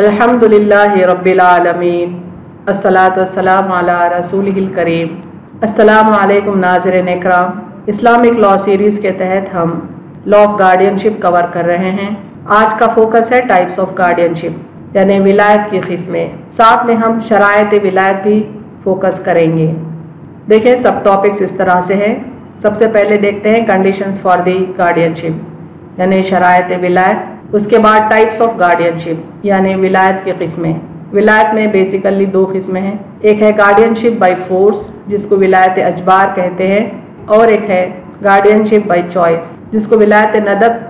अल्हम्दुलिल्लाहि रब्बिल आलमीन अस्सलातु वस्सलामु अला रसूलिहिल करीम अस्सलामु अलैकुम नाज़रीन इकराम इस्लामिक लॉ सीरीज़ के तहत हम लॉ ऑफ़ गार्डियनशिप कवर कर रहे हैं आज का फोकस है टाइप्स ऑफ़ गार्डियनशिप यानी विलायत की किस्में साथ में हम शरायत विलायत भी फोकस करेंगे देखें सब टॉपिक्स इस तरह से हैं सबसे पहले देखते हैं कंडीशंस फॉर दी गार्डियनशिप यानी शरायत विलायत उसके बाद टाइप्स ऑफ़ गार्डियनशिप यानी विलायत की किस्में। विलायत में बेसिकली दो किस्में हैं। एक है गार्डियनशिप बाय फोर्स जिसको विलायत अजबार कहते हैं, और एक है गार्डियनशिप बाय चॉइस जिसको विलायत नदब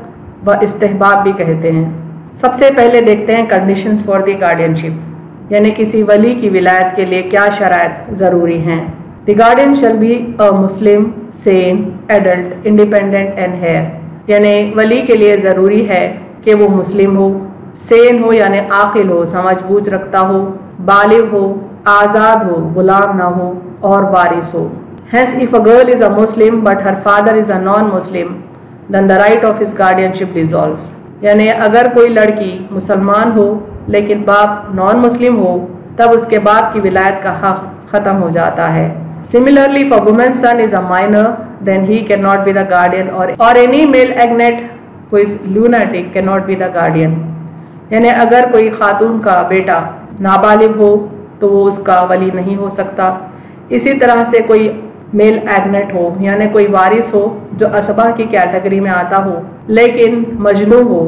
व इस्तेहबाब भी कहते हैं। सबसे पहले देखते हैं कंडीशंस फॉर दी गार्डियनशिप यानी किसी वली की विलायत के लिए क्या शरात ज़रूरी हैं। The guardian shall be a Muslim sane adult independent and heir यानी वली के लिए ज़रूरी है कि वो मुस्लिम हो, सेन हो यानी आकिल हो समझ बूझ रखता हो, बालिग हो, आज़ाद हो, गुलाम ना हो और वारिस हो। Hence if a girl is a Muslim but her father is a non Muslim then the right of his guardianship dissolve यानी अगर कोई लड़की मुसलमान हो, लेकिन बाप नॉन मुस्लिम हो, तब उसके बाप की विलायत का हक ख़त्म हो जाता है। Similarly for women son is a minor then he can not be the guardian or any male agnate who is lunatic can not be the guardian. यानी अगर कोई खातून का बेटा नाबालिग हो तो वो उसका वली नहीं हो सकता। इसी तरह से कोई मेल एग्नेट हो, यानी कोई वारिस हो, जो असबा की कैटेगरी में आता हो, लेकिन मजनू हो,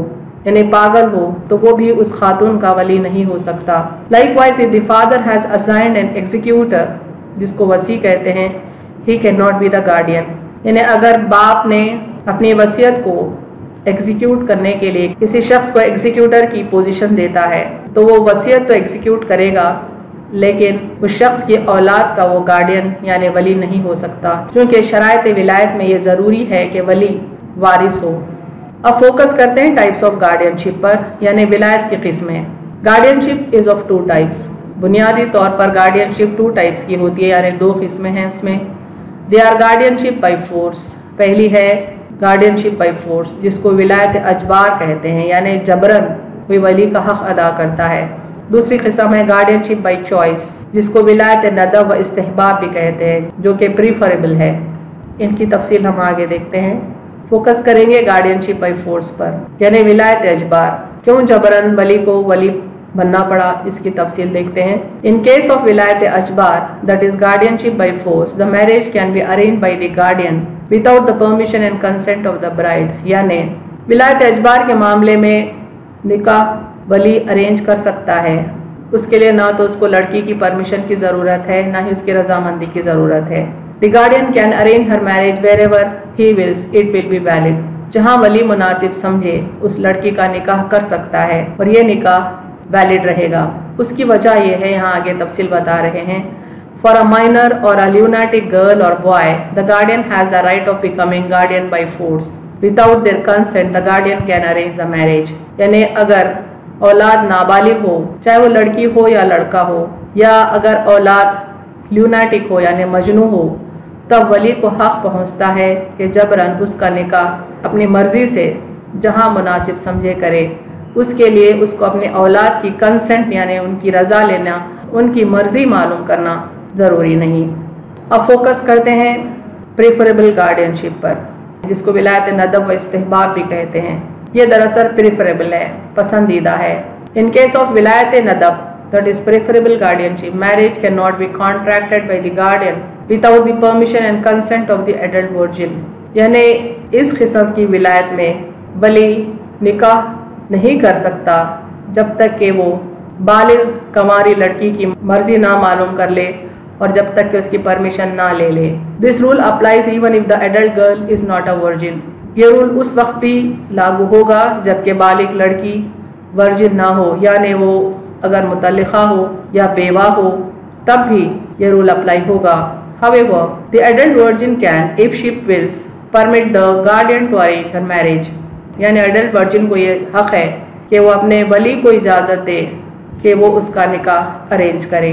यानी पागल हो तो वो भी उस खातून का वली नहीं हो सकता। Likewise if the father has assigned an executor जिसको वसी कहते हैं he can not be the guardian यानी अगर बाप ने अपनी वसीयत को एग्जीक्यूट करने के लिए किसी शख्स को एग्जीक्यूटर की पोजीशन देता है तो वो वसीयत तो एग्जीक्यूट करेगा, लेकिन उस शख्स की औलाद का वो गार्डियन यानी वली नहीं हो सकता। क्योंकि शरात विलायत में ये ज़रूरी है कि वली वारिस हो। अब फोकस करते हैं टाइप्स ऑफ़ गार्डियनशिप पर, यानी विलायत की किस्में। Guardianship is of two types बुनियादी तौर पर गार्डियनशिप टू टाइप्स की होती है, यानी दो किस्में हैं उसमें। They are guardianship by force पहली है गार्डियनशिप बाई फोर्स जिसको विलायत अजबार कहते हैं, यानी जबरन कोई वली का हक अदा करता है। दूसरी किस्म है गार्डियनशिप बाई चॉइस जिसको विलायत नदब व इस्तेहबाब भी कहते हैं, जो कि प्रीफरेबल है। इनकी तफसील हम आगे देखते हैं। फोकस करेंगे गार्डियनशिप बाई फोर्स पर, यानी विलायत अजबार। क्यों जबरन वली को वली बनना पड़ा, इसकी तफसील देखते हैं। इन केस ऑफ़ विलायत अजबार that is guardianship by force the marriage can be arrange by the guardian without the permission and consent of the bride यानी विलायत अजबार के मामले में निकाह वली अरेंज कर सकता है। उसके लिए ना तो उसको लड़की की परमिशन की ज़रूरत है, ना ही उसकी रजामंदी की ज़रूरत है। The guardian can arrange her marriage wherever he wills it will be valid जहाँ वली मुनासिब समझे, उस लड़की का निकाह कर सकता है, और ये निकाह वैलिड रहेगा। उसकी वजह यह है, यहाँ आगे तफसील बता रहे हैं for a minor or a lunatic girl or boy the guardian has the right of becoming guardian by force without their consent the guardian can arrange the marriage यानी अगर औलाद नाबालिग हो, चाहे वो लड़की हो या लड़का हो, या अगर औलाद ल्यूनाटिक हो, यानी मजनू हो, तब वली को हक पहुँचता है कि जबरन उसका निकाह अपनी मर्ज़ी से जहाँ मुनासिब समझे करे, उसके लिए उसको अपने औलाद की कंसेंट यानी उनकी रज़ा लेना, उनकी मर्ज़ी मालूम करना ज़रूरी नहीं। अब फोकस करते हैं प्रेफरेबल गार्डियनशिप पर, जिसको विलायत नदब व इस्तेहबाब भी कहते हैं। ये दरअसल प्रेफरेबल है, पसंदीदा है। इन केस ऑफ़ विलायत Nadab that is preferable guardianship marriage can not be contracted by the guardian without the permission and consent of the adult virgin यानी इस किस्म की विलायत में वली निकाह नहीं कर सकता, जब तक कि वो बालिग, कमारी लड़की की मर्ज़ी ना मालूम कर ले। और जब तक कि उसकी परमिशन ना ले ले। This rule applies even if the adult girl is not a virgin ये रूल उस वक्त भी लागू होगा जबकि बालिग लड़की वर्जिन ना हो यानी वो अगर मुतलका हो या बेवा हो तब भी ये रूल अप्लाई होगा। However, the adult virgin can, if she wills, permit the guardian to arrange her marriage. यानी एडल्ट वर्जिन को ये हक है कि वो अपने वली को इजाज़त दे कि वो उसका निकाह अरेंज करे।